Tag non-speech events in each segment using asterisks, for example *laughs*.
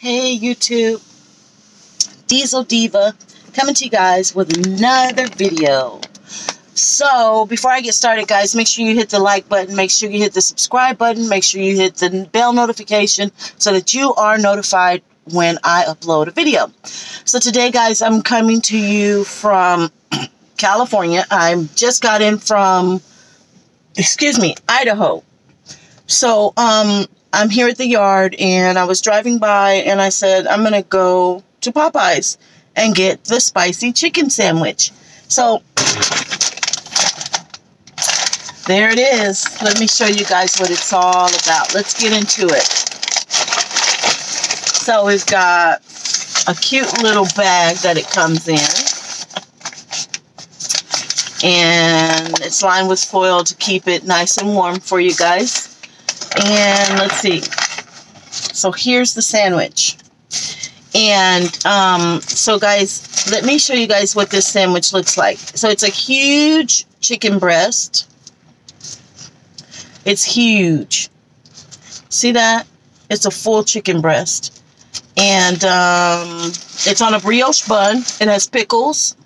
Hey YouTube, Diesel Diva coming to you guys with another video. So before I get started guys, make sure you hit the like button, make sure you hit the subscribe button, make sure you hit the bell notification so that you are notified when I upload a video. So today guys, I'm coming to you from *clears throat* California. I just got in from, excuse me, Idaho. So um, I'm here at the yard and I was driving by and I said, I'm going to go to Popeyes and get the spicy chicken sandwich. So there it is. Let me show you guys what it's all about. Let's get into it. So we've got a cute little bag that it comes in. And it's lined with foil to keep it nice and warm for you guys. And let's see. So here's the sandwich. And um, so guys, let me show you guys what this sandwich looks like. So it's a huge chicken breast. It's huge. See that? It's a full chicken breast. And um, it's on a brioche bun. It has pickles.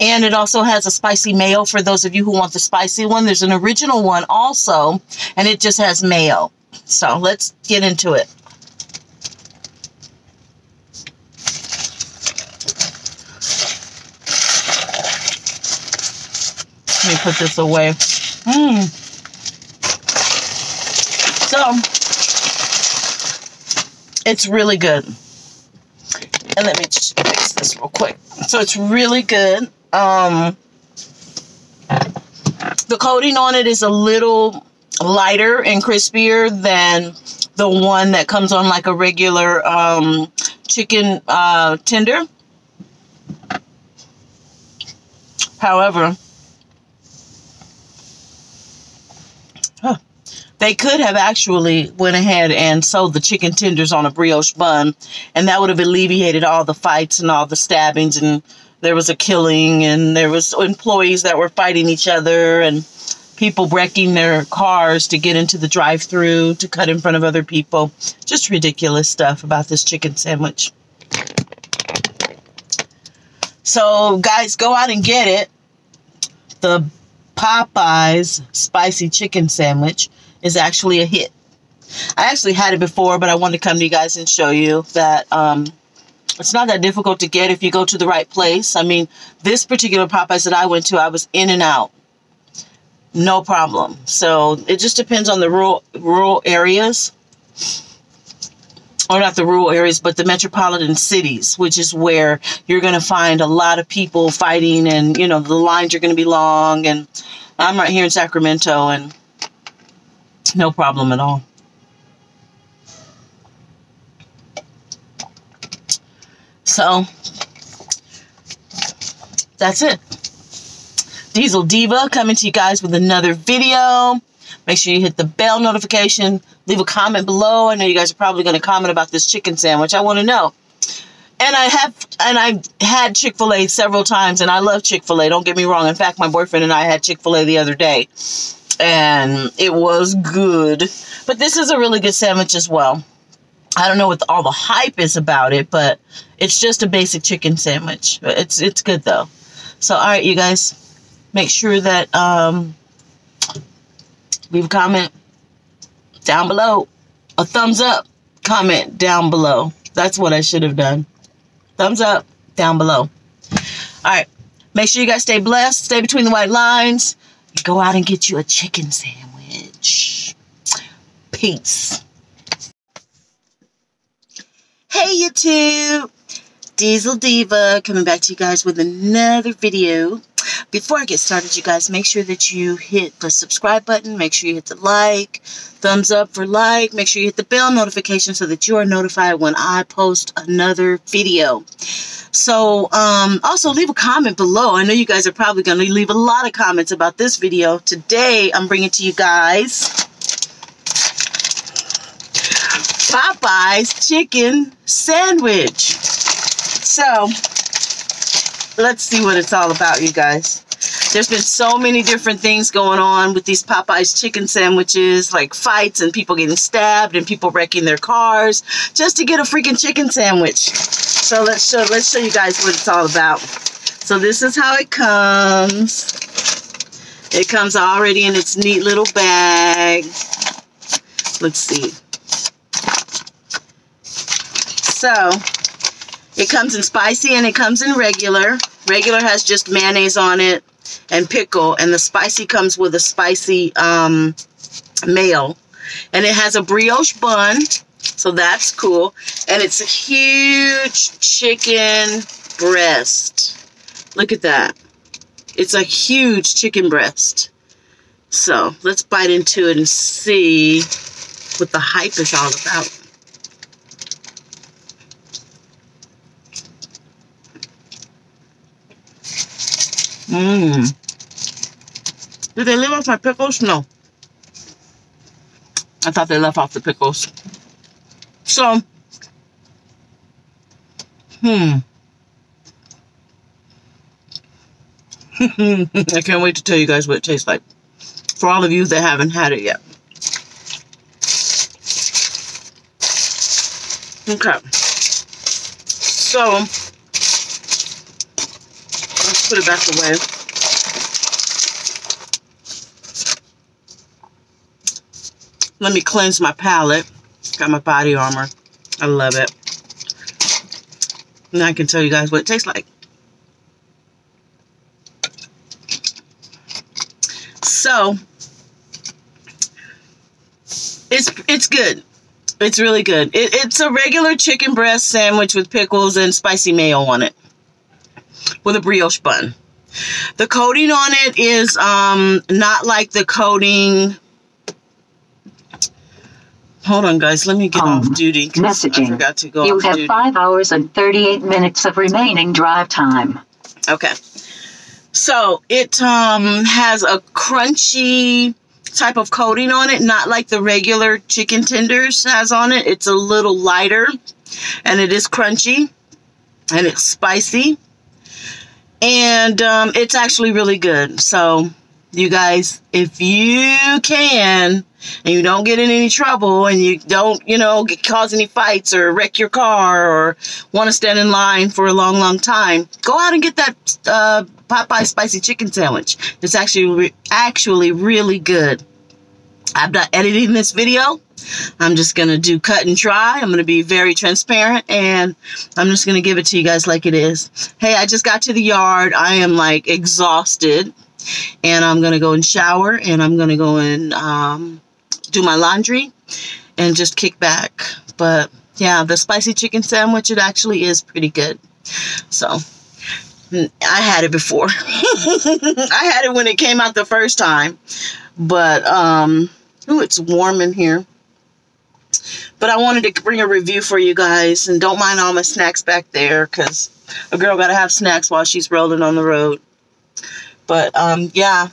And it also has a spicy mayo for those of you who want the spicy one. There's an original one also, and it just has mayo. So let's get into it. Let me put this away. Mmm. So, it's really good. And let me just fix this real quick. So it's really good. Um, the coating on it is a little lighter and crispier than the one that comes on like a regular um, chicken uh, tender. However, they could have actually went ahead and sold the chicken tenders on a brioche bun, and that would have alleviated all the fights and all the stabbings and there was a killing and there was employees that were fighting each other and people wrecking their cars to get into the drive-through to cut in front of other people. Just ridiculous stuff about this chicken sandwich. So guys go out and get it. The popeyes spicy chicken sandwich is actually a hit. I actually had it before but i wanted to come to you guys and show you that um, it's not that difficult to get if you go to the right place. I mean, this particular Popeyes that I went to, I was in and out. No problem. So it just depends on the rural rural areas. Or not the rural areas, but the metropolitan cities, which is where you're going to find a lot of people fighting and, you know, the lines are going to be long. And I'm right here in Sacramento and no problem at all. So that's it. Diesel Diva coming to you guys with another video. Make sure you hit the bell notification. Leave a comment below. I know you guys are probably going to comment about this chicken sandwich. I want to know. And I have, and I've had Chick-fil-A several times, and I love Chick-fil-A. Don't get me wrong. In fact, my boyfriend and I had Chick-fil-A the other day, and it was good. But this is a really good sandwich as well. I don't know what the, all the hype is about it, but it's just a basic chicken sandwich. It's it's good though. So all right, you guys, make sure that um, leave a comment down below, a thumbs up comment down below. That's what I should have done. Thumbs up down below. All right, make sure you guys stay blessed, stay between the white lines. Go out and get you a chicken sandwich. Peace. Hey YouTube! Diesel Diva coming back to you guys with another video. Before I get started, you guys, make sure that you hit the subscribe button. Make sure you hit the like, thumbs up for like. Make sure you hit the bell notification so that you are notified when I post another video. So, um, also leave a comment below. I know you guys are probably going to leave a lot of comments about this video. Today, I'm bringing to you guys Popeye's chicken sandwich. So, let's see what it's all about, you guys. there's been so many different things going on with these Popeyes chicken sandwiches, like fights and people getting stabbed and people wrecking their cars just to get a freaking chicken sandwich. So let's show let's show you guys what it's all about. So this is how it comes. It comes already in its neat little bag. Let's see. So it comes in spicy and it comes in regular. Regular has just mayonnaise on it and pickle, and the spicy comes with a spicy um, mayo. And it has a brioche bun, so that's cool. And it's a huge chicken breast. Look at that. It's a huge chicken breast. So let's bite into it and see what the hype is all about. Mmm. Did they leave off my pickles? No. I thought they left off the pickles. So, hmm. *laughs* I can't wait to tell you guys what it tastes like. For all of you that haven't had it yet. Okay. So, put it back away. Let me cleanse my palate. Got my body armor. I love it. Now I can tell you guys what it tastes like. So, it's it's good. It's really good. It, it's a regular chicken breast sandwich with pickles and spicy mayo on it with a brioche bun. The coating on it is um, not like the coating. Hold on, guys. Let me get off duty. Messaging. I forgot to go you have duty. five hours and 38 minutes of remaining drive time. Okay. So it um, has a crunchy type of coating on it, not like the regular chicken tenders has on it. It's a little lighter and it is crunchy and it's spicy and um, it's actually really good. So, you guys, if you can, and you don't get in any trouble, and you don't, you know, get, cause any fights or wreck your car or want to stand in line for a long, long time, go out and get that uh, Popeye spicy chicken sandwich. It's actually actually really good. I'm not editing this video. I'm just going to do cut and dry. I'm going to be very transparent and I'm just going to give it to you guys like it is. Hey, I just got to the yard. I am like exhausted and I'm going to go and shower and I'm going to go and um, do my laundry and just kick back. But yeah, the spicy chicken sandwich, it actually is pretty good. So I had it before. *laughs* I had it when it came out the first time. But, um, ooh, it's warm in here. But I wanted to bring a review for you guys. And don't mind all my snacks back there because a girl got to have snacks while she's rolling on the road. But, um, yeah.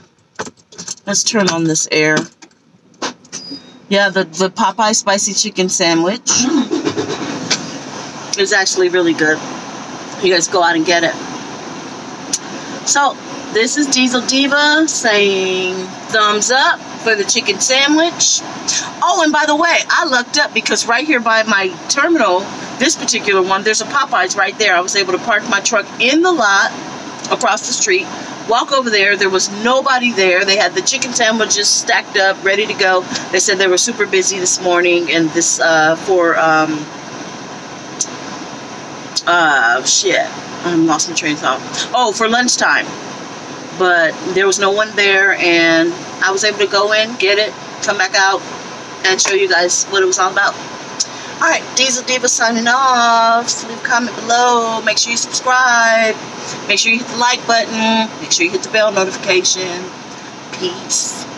Let's turn on this air. Yeah, the, the Popeye Spicy Chicken Sandwich is actually really good. You guys go out and get it. So, this is Diesel Diva saying thumbs up for the chicken sandwich. Oh, and by the way, I lucked up because right here by my terminal, this particular one, there's a Popeyes right there. I was able to park my truck in the lot across the street, walk over there. There was nobody there. They had the chicken sandwiches stacked up, ready to go. They said they were super busy this morning and this uh, for, um, uh, shit. I lost my train of thought. Oh, for lunchtime but there was no one there and I was able to go in, get it, come back out, and show you guys what it was all about. Alright, Diesel Diva signing off. Leave a comment below. Make sure you subscribe. Make sure you hit the like button. Make sure you hit the bell notification. Peace.